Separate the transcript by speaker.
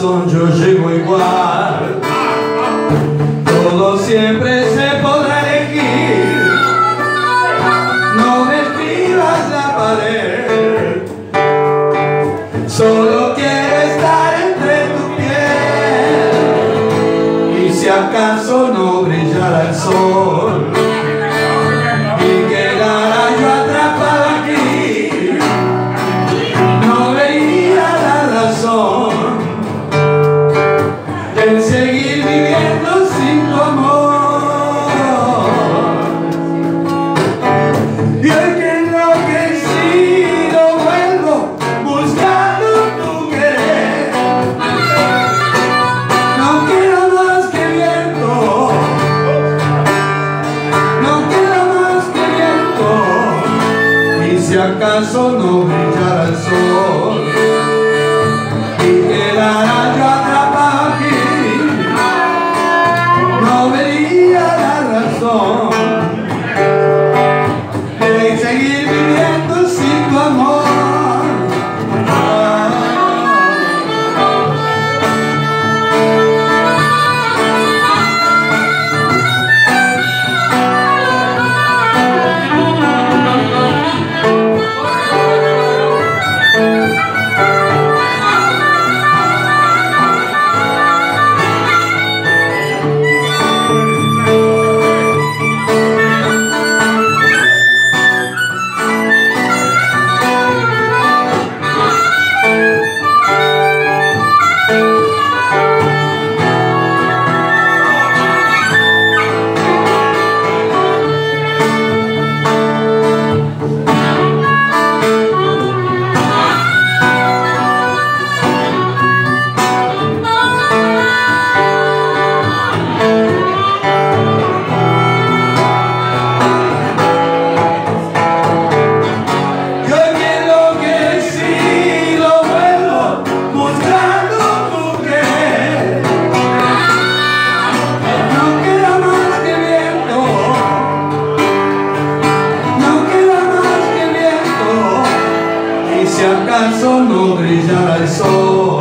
Speaker 1: yo llego igual. Todo siempre se podrá elegir. No despidas la pared. Solo quiero estar entre tu piel. Y si acaso no brillará el sol. si acaso no brillara el sol. Y quedara yo cuando brillará el sol.